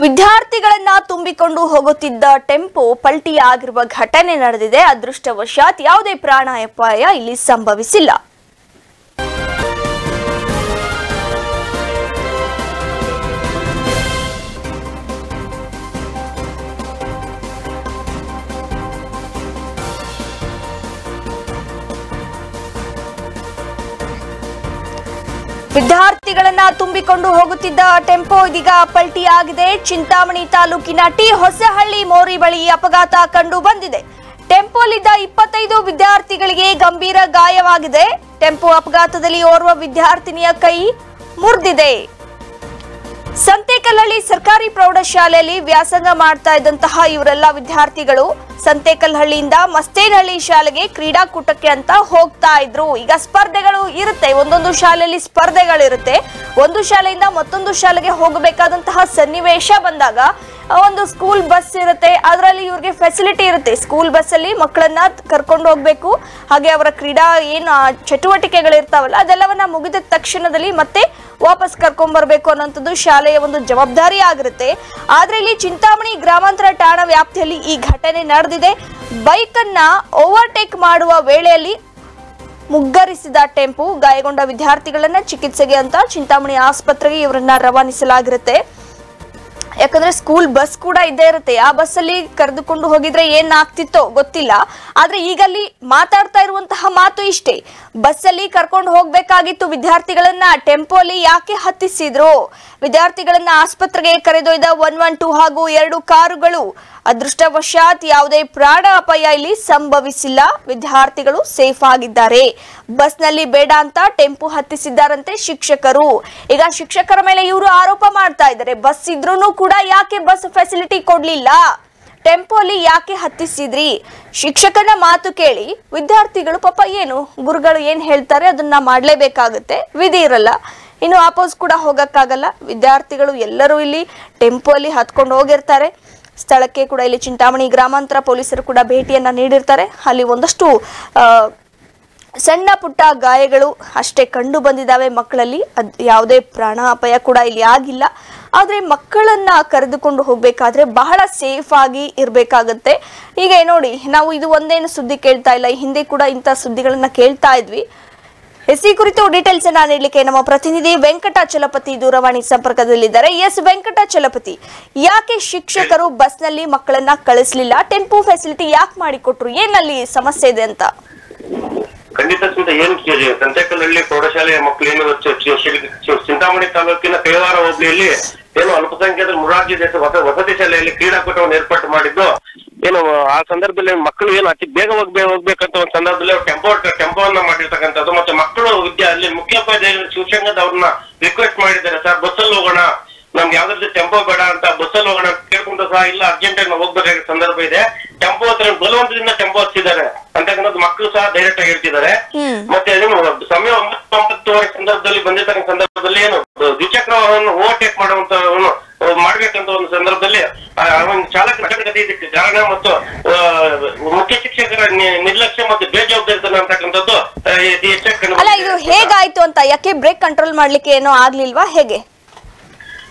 ವಿದ್ಯಾರ್ಥಿಗಳನ್ನ ತುಂಬಿಕೊಂಡು ಹೋಗುತ್ತಿದ್ದ ಟೆಂಪೋ ಪಲ್ಟಿಯಾಗಿರುವ ಘಟನೆ ನಡೆದಿದೆ. ಅದೃಷ್ಟವಶಾತ್ ಯಾವುದೇ ಪ್ರಾಣಾಪಾಯ ಇಲ್ಲಿ ಸಂಭವಿಸಿಲ್ಲ. ವಿದ್ಯಾರ್ಥಿಗಳನ್ನ ತುಂಬಿಕೊಂಡು ಹೋಗುತ್ತಿದ್ದ ಟೆಂಪೋ ಇದೀಗ ಪಲ್ಟಿ ಆಗಿದೆ ಚಿಂತಾಮಣಿ ತಾಲೂಕಿನ ಟಿ ಹೊಸಹಳ್ಳಿ ಮೋರಿ ಬಳಿ ಅಪಘಾತ ಕಂಡು ಬಂದಿದೆ. ಟೆಂಪೋಲಿದ್ದ ಇಪ್ಪತ್ತೈದು ವಿದ್ಯಾರ್ಥಿಗಳಿಗೆ ಗಂಭೀರ ಗಾಯವಾಗಿದೆ. ಟೆಂಪೋ ಅಪಘಾತದಲ್ಲಿ ಓರ್ವ ವಿದ್ಯಾರ್ಥಿನಿಯ ಕೈ ಮುರಿದಿದೆ. ಸಂತೇಕಲ್ಹಳ್ಳಿ ಸರ್ಕಾರಿ ಪ್ರೌಢಶಾಲೆಯಲ್ಲಿ ವ್ಯಾಸಂಗ ಮಾಡ್ತಾ ಇದ್ದಂತಹ ಇವರೆಲ್ಲ ವಿದ್ಯಾರ್ಥಿಗಳು ಸಂತೇಕಲ್ಹಳ್ಳಿಯಿಂದ ಮಸ್ತೇನಹಳ್ಳಿ ಶಾಲೆಗೆ ಕ್ರೀಡಾಕೂಟಕ್ಕೆ ಅಂತ ಹೋಗ್ತಾ ಇದ್ರು. ಈಗ ಸ್ಪರ್ಧೆಗಳು ಇರುತ್ತೆ. ಒಂದೊಂದು ಶಾಲೆಯಲ್ಲಿ ಸ್ಪರ್ಧೆಗಳಿರುತ್ತೆ. ಒಂದು ಶಾಲೆಯಿಂದ ಮತ್ತೊಂದು ಶಾಲೆಗೆ ಹೋಗಬೇಕಾದಂತಹ ಸನ್ನಿವೇಶ ಬಂದಾಗ ಒಂದು ಸ್ಕೂಲ್ ಬಸ್ ಇರುತ್ತೆ. ಅದರಲ್ಲಿ ಇವ್ರಿಗೆ ಫೆಸಿಲಿಟಿ ಇರುತ್ತೆ. ಸ್ಕೂಲ್ ಬಸ್ಸಲ್ಲಿ ಮಕ್ಕಳನ್ನ ಕರ್ಕೊಂಡು ಹೋಗಬೇಕು. ಹಾಗೆ ಅವರ ಕ್ರೀಡಾ, ಏನು, ಆ, ಚಟುವಟಿಕೆಗಳಿರ್ತಾವಲ್ಲ, ಅದೆಲ್ಲವನ್ನ ಮುಗಿದ ತಕ್ಷಣದಲ್ಲಿ ಮತ್ತೆ ವಾಪಸ್ ಕರ್ಕೊಂಡ್ ಬರ್ಬೇಕು ಅನ್ನೋಂಥದ್ದು ಶಾಲೆಯ ಒಂದು ಜವಾಬ್ದಾರಿ ಆಗಿರುತ್ತೆ ಆದ್ರೆ ಇಲ್ಲಿ ಚಿಂತಾಮಣಿ ಗ್ರಾಮಾಂತರ ಠಾಣಾ ವ್ಯಾಪ್ತಿಯಲ್ಲಿ ಈ ಘಟನೆ ನಡೆದಿದೆ. ಬೈಕ್ ಅನ್ನ ಓವರ್ಟೇಕ್ ಮಾಡುವ ವೇಳೆಯಲ್ಲಿ ಮುಗ್ಗರಿಸಿದ ಟೆಂಪು ಗಾಯಗೊಂಡ ವಿದ್ಯಾರ್ಥಿಗಳನ್ನ ಚಿಕಿತ್ಸೆಗೆ ಅಂತ ಚಿಂತಾಮಣಿ ಆಸ್ಪತ್ರೆಗೆ ಇವರನ್ನ ರವಾನಿಸಲಾಗಿರುತ್ತೆ. ಯಾಕಂದ್ರೆ ಸ್ಕೂಲ್ ಬಸ್ ಕೂಡ ಇದ್ದೇ ಇರುತ್ತೆ. ಆ ಬಸ್ಸಲ್ಲಿ ಕರೆದುಕೊಂಡು ಹೋಗಿದ್ರೆ ಏನ್ ಆಗ್ತಿತ್ತೋ ಗೊತ್ತಿಲ್ಲ. ಆದ್ರೆ ಈಗಲ್ಲಿ ಮಾತಾಡ್ತಾ ಇರುವಂತಹ ಮಾತು ಇಷ್ಟೇ. ಬಸ್ಸಲ್ಲಿ ಕರ್ಕೊಂಡು ಹೋಗ್ಬೇಕಾಗಿತ್ತು ವಿದ್ಯಾರ್ಥಿಗಳನ್ನ ಟೆಂಪೋಲಿ ಯಾಕೆ ಹತ್ತಿಸಿದ್ರು? ವಿದ್ಯಾರ್ಥಿಗಳನ್ನ ಆಸ್ಪತ್ರೆಗೆ ಕರೆದೊಯ್ದ ಒನ್ ಒನ್ ಟೂ ಹಾಗೂ ಎರಡು ಕಾರುಗಳು. ಅದೃಷ್ಟವಶಾತ್ ಯಾವುದೇ ಪ್ರಾಣ ಅಪಾಯ ಇಲ್ಲಿ ಸಂಭವಿಸಿಲ್ಲ. ವಿದ್ಯಾರ್ಥಿಗಳು ಸೇಫ್ ಆಗಿದ್ದಾರೆ. ಬಸ್ನಲ್ಲಿ ಬೇಡ ಅಂತ ಟೆಂಪು ಹತ್ತಿಸಿದ್ದಾರಂತೆ ಶಿಕ್ಷಕರು. ಈಗ ಶಿಕ್ಷಕರ ಮೇಲೆ ಇವರು ಆರೋಪ ಮಾಡ್ತಾ ಇದ್ದಾರೆ. ಬಸ್ ಇದ್ರೂ ಕೂಡ ಯಾಕೆ ಬಸ್ ಫೆಸಿಲಿಟಿ ಕೊಡ್ಲಿಲ್ಲ? ಟೆಂಪೋಲಿ ಯಾಕೆ ಹತ್ತಿಸಿದ್ರಿ? ಶಿಕ್ಷಕನ ಮಾತು ಕೇಳಿ ವಿದ್ಯಾರ್ಥಿಗಳು ಪಾಪ ಏನು, ಗುರುಗಳು ಏನ್ ಹೇಳ್ತಾರೆ ಅದನ್ನ ಮಾಡ್ಲೇಬೇಕಾಗುತ್ತೆ. ವಿಧಿ ಇರಲ್ಲ. ಇನ್ನು ಆಪೋಸ್ ಕೂಡ ಹೋಗಕ್ಕಾಗಲ್ಲ. ವಿದ್ಯಾರ್ಥಿಗಳು ಎಲ್ಲರೂ ಇಲ್ಲಿ ಟೆಂಪೋ ಅಲ್ಲಿ ಹತ್ಕೊಂಡು ಹೋಗಿರ್ತಾರೆ. ಸ್ಥಳಕ್ಕೆ ಕೂಡ ಇಲ್ಲಿ ಚಿಂತಾಮಣಿ ಗ್ರಾಮಾಂತರ ಪೊಲೀಸರು ಕೂಡ ಭೇಟಿಯನ್ನ ನೀಡಿರ್ತಾರೆ. ಅಲ್ಲಿ ಒಂದಷ್ಟು ಸಣ್ಣ ಪುಟ್ಟ ಗಾಯಗಳು ಅಷ್ಟೇ ಕಂಡು ಬಂದಿದ್ದಾವೆ ಮಕ್ಕಳಲ್ಲಿ. ಅದು ಯಾವುದೇ ಪ್ರಾಣಾಪಾಯ ಕೂಡ ಇಲ್ಲಿ ಆಗಿಲ್ಲ. ಆದರೆ ಮಕ್ಕಳನ್ನ ಕರೆದುಕೊಂಡು ಹೋಗಬೇಕಾದ್ರೆ ಬಹಳ ಸೇಫ್ ಆಗಿ ಇರಬೇಕಾಗತ್ತೆ. ಈಗ ನೋಡಿ, ನಾವು ಇದು ಒಂದೇನು ಸುದ್ದಿ ಕೇಳ್ತಾ ಇಲ್ಲ ಹಿಂದೆ ಕೂಡ ಇಂಥ ಸುದ್ದಿಗಳನ್ನ ಕೇಳ್ತಾ ಇದ್ವಿ. ಎಸ್ ಈ ಕುರಿತು ಡೀಟೇಲ್ಸ್ ಅನ್ನ ನೀಡಲಿಕ್ಕೆ ನಮ್ಮ ಪ್ರತಿನಿಧಿ ವೆಂಕಟ ಚಲಪತಿ ದೂರವಾಣಿ ಸಂಪರ್ಕದಲ್ಲಿದ್ದಾರೆ. ಎಸ್ ವೆಂಕಟ ಚಲಪತಿ, ಯಾಕೆ ಶಿಕ್ಷಕರು ಬಸ್ನಲ್ಲಿ ಮಕ್ಕಳನ್ನ ಕಳಿಸ್ಲಿಲ್ಲ? ಟೆಂಪೋ ಫೆಸಿಲಿಟಿ ಯಾಕೆ ಮಾಡಿಕೊಟ್ರು? ಏನಲ್ಲಿ ಸಮಸ್ಯೆ ಇದೆ ಅಂತ? ಖಂಡಿತ ಏನು ಪ್ರೌಢಶಾಲೆಯ ಏನು ಚಿ- ಶಿ- ಚಿ- ಚಿಂತಾಮಣಿ ತಾಲೂಕಿನ ಕೈವಾರ ಹೋಬಳಿಯಲ್ಲಿ ಏನು ಅಲ್ಪಸಂಖ್ಯಾತರ ಮುರಾರ್ಜಿ ದೇಶ ವಸ- ವಸತಿ ಶಾಲೆಯಲ್ಲಿ ಕ್ರೀಡಾಕೂಟವನ್ನು ಏರ್ಪಾಟು ಮಾಡಿದ್ದು. ಏನು ಆ ಸಂದರ್ಭದಲ್ಲಿ ಮಕ್ಕಳು ಏನು ಅತಿ ಬೇಗ ಹೋಗ್ಬೇಕು ಹೋಗ್ಬೇಕಂತ ಒಂದು ಸಂದರ್ಭದಲ್ಲಿ ಟೆಂಪೋ ಟೆಂಪೋವನ್ನ ಮಾಡಿರ್ತಕ್ಕಂಥದ್ದು. ಮತ್ತೆ ಅಲ್ಲಿ ಮುಖ್ಯೋಪಾಧ್ಯಾಯರು ಶಿವಶಂಕರ್ ಅವ್ರನ್ನ ರಿಕ್ವೆಸ್ಟ್ ಮಾಡಿದ್ದಾರೆ ಸರ್ ಬಸ್ಸಲ್ಲಿ ಹೋಗೋಣ. ನಮ್ಗೆ ಯಾವ್ದಾದ್ರು ಟೆಂಪೋ ಬೇಡ ಅಂತ ಬಸ್ಸಲ್ಲಿ ಹೋಗೋಣ ಅಂತ ಕೇಳ್ಕೊಂಡು ಸಹ ಇಲ್ಲ ಅರ್ಜೆಂಟ್ ಆಗಿ ಹೋಗ್ಬೇಕಾಗಿರೋ ಸಂದರ್ಭ ಇದೆ. ಟೆಂಪೋ ಹತ್ರ ಬಲವಂತದಿಂದ ಟೆಂಪೋ ಹಚ್ಚಿದ್ದಾರೆ. ಅಂತಕ್ಕಂಥದ್ದು ಮಕ್ಕಳು ಸಹ ಡೈರೆಕ್ಟ್ ಆಗಿ ಹೇಳ್ತಿದ್ದಾರೆ. ಮತ್ತೆ ಸಮಯ ಒಂಬತ್ತು ಒಂಬತ್ತುವರೆ ಸಂದರ್ಭದಲ್ಲಿ ಬಂದಿರ್ತಕ್ಕಂಥ ಸಂದರ್ಭದಲ್ಲಿ ಏನು ದ್ವಿಚಕ್ರ ವಾಹನವನ್ನು ಓವರ್ಟೇಕ್ ಮಾಡುವಂತ ಮಾಡ್ಬೇಕಂತ ಒಂದು ಸಂದರ್ಭದಲ್ಲಿ ಚಾಲಕ ಕಾರಣ ಮತ್ತು ಮುಖ್ಯ ಶಿಕ್ಷಕರ ನಿರ್ಲಕ್ಷ್ಯ ಮತ್ತು ಬೇಜವಾಬ್ದಾರಿತನ ಅಂತಕ್ಕಂಥದ್ದು ಆ, ಇದು ಹೆಚ್ಚಾಗಿ ಕಂಡು ಅಲ್ಲ ಇದು ಬಂದಿದೆ. ಹೇಗಾಯ್ತು ಅಂತ ಯಾಕೆ ಬ್ರೇಕ್ ಕಂಟ್ರೋಲ್ ಮಾಡ್ಲಿಕ್ಕೆ ಏನೋ ಆಗ್ಲಿಲ್ವಾ? ಹೇಗೆ?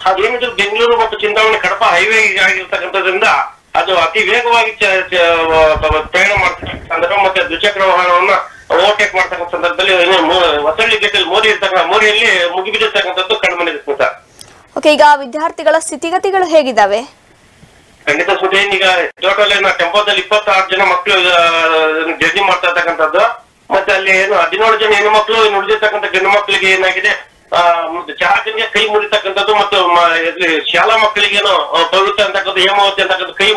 ಅದೇನಿದ್ರು ಬೆಂಗಳೂರು ಮತ್ತು ಚಿಂತಾಮಣಿ ಕಡಪ ಹೈವೇ ಆಗಿರ್ತಕ್ಕಂಥದ್ರಿಂದ ಅದು ಅತಿ ವೇಗವಾಗಿ ಪ್ರಯಾಣ ಮಾಡ್ತಕ್ಕಂಥ ಸಂದರ್ಭ ಮತ್ತೆ ದ್ವಿಚಕ್ರ ವಾಹನವನ್ನ ಓವರ್ಟೇಕ್ ಮಾಡ್ತಕ್ಕಂಥ ಸಂದರ್ಭದಲ್ಲಿ ಹೊಸಳ್ಳಿ ಗೇಟಲ್ಲಿ ಮೋರಿ ಇರ್ತಕ್ಕಂಥ ಮೋರಿಯಲ್ಲಿ ಮುಗಿಬಿದ್ದಿರ್ತಕ್ಕಂಥದ್ದು ಸ್ಮಿತಾ. ಓಕೆ ಈಗ ವಿದ್ಯಾರ್ಥಿಗಳ ಸ್ಥಿತಿಗತಿಗಳು ಹೇಗಿದ್ದಾವೆ? ಖಂಡಿತ ಸುದೇನ್ ಈಗ ಟೋಟಲ್ ಏನ ಟೆಂಪೋದಲ್ಲಿ ಇಪ್ಪತ್ತಾರು ಜನ ಮಕ್ಕಳು ಜರ್ನಿ ಮಾಡ್ತಾ ಇರ್ತಕ್ಕಂಥದ್ದು. ಮತ್ತೆ ಅಲ್ಲಿ ಏನು ಹದಿನೇಳು ಜನ ಹೆಣ್ಣು ಮಕ್ಕಳು ಇನ್ನು ಉಳಿದಿರ್ತಕ್ಕಂಥ ಗಂಡು ಮಕ್ಕಳಿಗೆ ಏನಾಗಿದೆ ಚಾಲಕನಿಗೆ ಕೈ ಮುರಿತಕ್ಕಂಥದ್ದು ಮತ್ತು ಶಾಲಾ ಮಕ್ಕಳಿಗೆ ಏನು ಆ, ಪವಿತ್ರ ಅಂತಕ್ಕಂಥ ಹೇಮಾವತಿ ಅಂತಕ್ಕಂಥ ಕೈ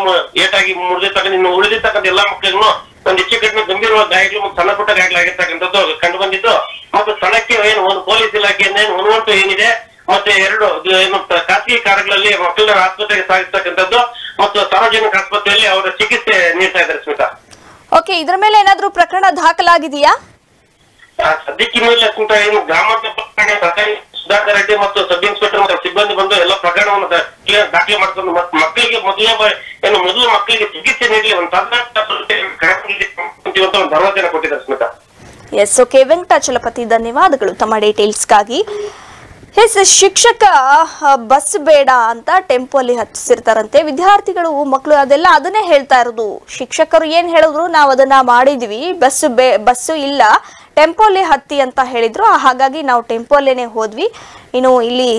ಏಟಾಗಿ ಮುರಿದಿರ್ತಕ್ಕಂಥ ಇನ್ನು ಉಳಿದಿರ್ತಕ್ಕಂಥ ಎಲ್ಲಾ ಮಕ್ಕಳಿಗೂ ಒಂದು ಹೆಚ್ಚು ಕಡಿಮೆ ಗಂಭೀರವಾದ ಗಾಯಗಳು ಮತ್ತು ಸಣ್ಣ ಪುಟ್ಟ ಗಾಯಗಳಾಗಿರ್ತಕ್ಕಂಥದ್ದು ಕಂಡು ಬಂದಿದ್ದು ಮತ್ತು ಸ್ಥಳಕ್ಕೆ ಏನು ಒಂದು ಪೊಲೀಸ್ ಇಲಾಖೆಯಿಂದ ಏನು ಒನ್ ಏನಿದೆ ಮತ್ತೆ ಎರಡು ಏನು ಖಾಸಗಿ ಕಾರುಗಳಲ್ಲಿ ಮಕ್ಕಳನ್ನ ಆಸ್ಪತ್ರೆಗೆ ಸಾಗಿಸ್ತಕ್ಕಂಥದ್ದು ಮತ್ತು ಸಾರ್ವಜನಿಕ ಆಸ್ಪತ್ರೆಯಲ್ಲಿ ಅವರ ಚಿಕಿತ್ಸೆ ನೀಡ್ತಾ ಇದ್ದಾರೆ ಸ್ಮಿತಾ. ಓಕೆ ಇದ್ರ ಮೇಲೆ ಏನಾದ್ರೂ ಪ್ರಕರಣ ದಾಖಲಾಗಿದೆಯಾ? ಸದ್ಯಕ್ಕೆ ಮೇಲೆ ಏನು ಗ್ರಾಮಾಂತರ ಸರ್ಕಾರಿ ಸುಧಾಕರ್ ರೆಡ್ಡಿ ಮತ್ತು ಸಬ್ ಇನ್ಸ್ಪೆಕ್ಟರ್ ಮತ್ತು ಸಿಬ್ಬಂದಿ ಬಂದು ಎಲ್ಲ ಪ್ರಕರಣವನ್ನು ದಾಖಲೆ ಮಾಡ್ಕೊಂಡು ಮತ್ತೆ ಮಕ್ಕಳಿಗೆ ಮೊದಲ ಏನು ಮೊದಲು ಮಕ್ಕಳಿಗೆ ಚಿಕಿತ್ಸೆ ನೀಡಲಿ ಒಂದು ಸಾಧಾರಣ ಒಂದು ಭರವಸೆಯನ್ನು ಕೊಟ್ಟಿದ್ದಾರೆ ಸ್ಮಿತಾ. ಎಸ್ ಓಕೆ ವೆಂಕಟಾಚಲಪತಿ ಧನ್ಯವಾದಗಳು. ತಮ್ಮ ಡೀಟೇಲ್ಸ್ಗಾಗಿ ಎಸ್ ಶಿಕ್ಷಕ ಬಸ್ ಬೇಡ ಅಂತ ಟೆಂಪೋ ಅಲ್ಲಿ ಹತ್ತಿಸಿರ್ತಾರಂತೆ. ವಿದ್ಯಾರ್ಥಿಗಳು ಮಕ್ಕಳು ಅದೆಲ್ಲ ಅದನ್ನೇ ಹೇಳ್ತಾ ಇರೋದು. ಶಿಕ್ಷಕರು ಏನ್ ಹೇಳಿದ್ರು ನಾವು ಅದನ್ನ ಮಾಡಿದ್ವಿ. ಬಸ್ ಬಸ್ ಬಸ್ಸು ಇಲ್ಲ. ಟೆಂಪೋಲಿ ಹತ್ತಿ ಅಂತ ಹೇಳಿದ್ರು. ಹಾಗಾಗಿ ನಾವು ಟೆಂಪೋಲೇನೆ ಹೋದ್ವಿ. ಇನ್ನು ಇಲ್ಲಿ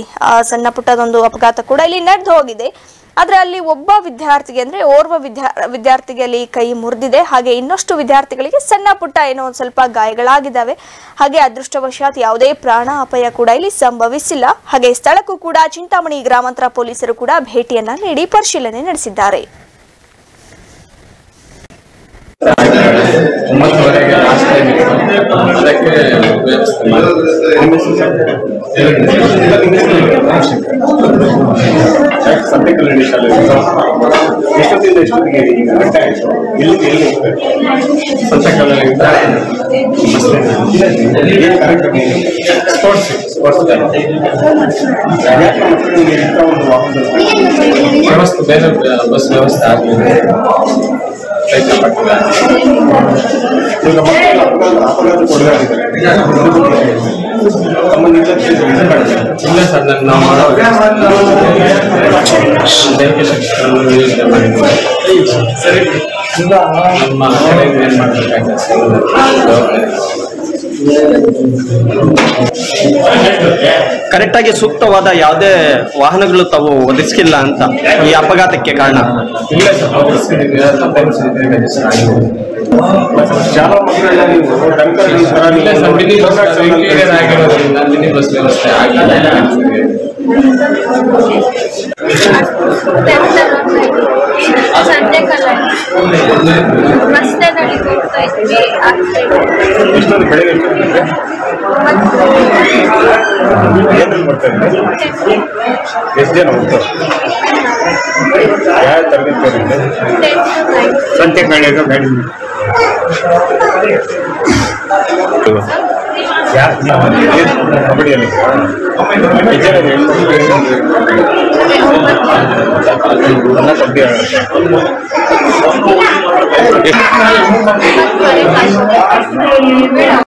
ಸಣ್ಣ ಪುಟ್ಟದೊಂದು ಅಪಘಾತ ಕೂಡ ಇಲ್ಲಿ ನಡೆದು ಹೋಗಿದೆ. ಆದ್ರೆ ಅಲ್ಲಿ ಒಬ್ಬ ವಿದ್ಯಾರ್ಥಿಗೆ ಅಂದ್ರೆ ಓರ್ವ ವಿದ್ಯಾ ವಿದ್ಯಾರ್ಥಿಗೆ ಅಲ್ಲಿ ಕೈ ಮುರಿದಿದೆ. ಹಾಗೆ ಇನ್ನಷ್ಟು ವಿದ್ಯಾರ್ಥಿಗಳಿಗೆ ಸಣ್ಣ ಪುಟ್ಟ ಏನೋ ಒಂದ್ ಸ್ವಲ್ಪ ಗಾಯಗಳಾಗಿದ್ದಾವೆ. ಹಾಗೆ ಅದೃಷ್ಟವಶಾತ್ ಯಾವುದೇ ಪ್ರಾಣ ಅಪಾಯ ಕೂಡ ಇಲ್ಲಿ ಸಂಭವಿಸಿಲ್ಲ. ಹಾಗೆ ಸ್ಥಳಕ್ಕೂ ಕೂಡ ಚಿಂತಾಮಣಿ ಗ್ರಾಮಾಂತರ ಪೊಲೀಸರು ಕೂಡ ಭೇಟಿಯನ್ನ ನೀಡಿ ಪರಿಶೀಲನೆ ನಡೆಸಿದ್ದಾರೆ. ಟೈಮ್ ಇತ್ತು ಅದಕ್ಕೆ ವ್ಯವಸ್ಥೆ ಸಂತೆಕಲ್ಯಾಣಿ ಶಾಲೆ ಎಷ್ಟೊತ್ತಿಂದ ಎಷ್ಟೊತ್ತಿಗೆ ಈಗ ಗಂಟೆ ಆಯಿತು ಎಲ್ಲಿಗೆ ಎಲ್ಲಿ ಹೋಗ್ಬೇಕು ಸಂತೆಕಲ್ಲಿಂದ ಏನು ಕಾರ್ಯಕ್ರಮ ಸ್ಪೋರ್ಟ್ಸ್ ಸ್ಪೋರ್ಟ್ಸ್ ಯಾಕೆ ಮಕ್ಕಳಿಗೆ ಇಂಥ ಒಂದು ವಾಹನದಲ್ಲಿ ವ್ಯವಸ್ಥೆ ಬೇರೆ ಬಸ್ ವ್ಯವಸ್ಥೆ ಆಗಲಿಲ್ಲ ಪ್ರಯತ್ನ ಪಟ್ಟಿದ್ದಾರೆ ಈಗ ಮಕ್ಕಳು ಅಪಘಾತ ಅಪಘಾತ ಕೊಡಗಾಡಿದ್ದಾರೆ ತಮ್ಮ ನಿರ್ಲಕ್ಷ್ಯ ಇಲ್ಲ ಸರ್ ನನ್ನ ನಾವು ಮಾಡೋ ದೈಹಿಕ ಶಿಕ್ಷಕರನ್ನು ನಿಯೋಜನೆ ಮಾಡಿದ್ದೀವಿ ನಮ್ಮ ಕಡೆಯಿಂದ ಏನು ಮಾಡಬೇಕಾಗಿದೆ ಜವಾಬ್ದಾರಿ ಕರೆಕ್ಟ್ ಆಗಿ ಸೂಕ್ತವಾದ ಯಾವುದೇ ವಾಹನಗಳು ತಾವು ಒದಗಿಸಿಲ್ಲ ಅಂತ ಈ ಅಪಘಾತಕ್ಕೆ ಕಾರಣ ಶಾಲಾ ಮಕ್ಕಳೆಲ್ಲ ಬಸ್ ಇಂಟೀರಿಯರ್ ಆಗಿರೋದ್ರಿಂದ ಮಿನಿ ಬಸ್ ವ್ಯವಸ್ಥೆ ಆಗಿದೆ ಸಂತೆ ರಸ್ತೆನಲ್ಲಿ ಹೋಗ್ತಾ ಇದ್ವಿ ಆಗ್ತಿದೆ ಎಷ್ಟೊಂದು ಬೆಳಗ್ಗೆ ಎಷ್ಟೊತ್ತಿಗೆ? ಏನ್ರಲ್ಲಿ ಬರ್ತಾ ಇದ್ದೀರಿ? ಎಷ್ಟು ಜನ ಹೋಗ್ತಾರೆ ಯಾವ ತರಗತಿ ಸಂತೆ ಕಳೆಯೋದು ಗಾಡಿ ಕಬಡ್ಡಿಯಲ್ಲಿ ಎಷ್ಟು ಜನ ಹೆಣ್ಮಕ್ಳು ಎಲ್ಲ ಕಬಡ್ಡಿ ಆಡೋದು. ಬೇಡ